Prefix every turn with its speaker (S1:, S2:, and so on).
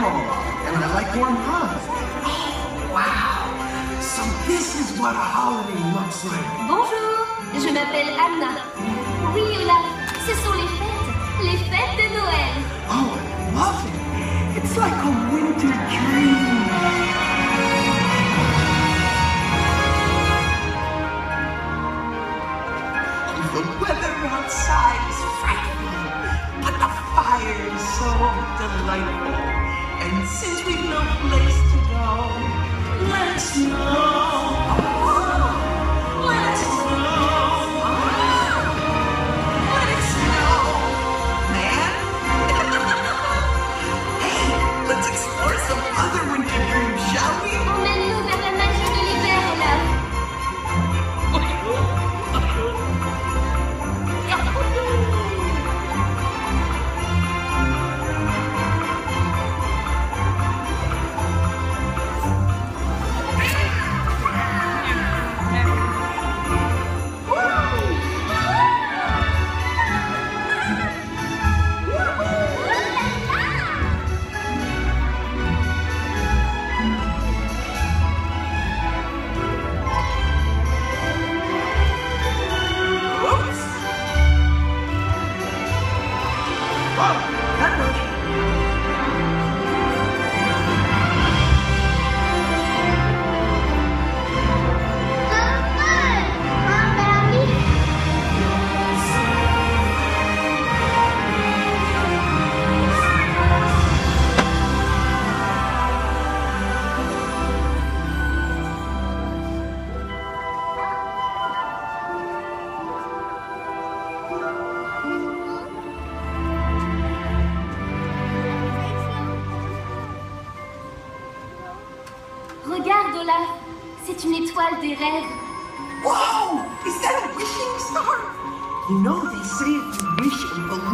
S1: like warm hugs. Oh, wow. So this is what a holiday looks like.
S2: Bonjour, je m'appelle Anna. Oui, Olaf, ce sont les fêtes, les fêtes de Noël.
S1: Oh, I love it. It's like a winter dream. The weather outside is frightful, but the fire is so delightful. And since we've no place to go, let us know.
S2: Olaf, c'est une étoile des rêves.
S1: Whoa! Is that a wishing star? You know, they say if you wish and believe.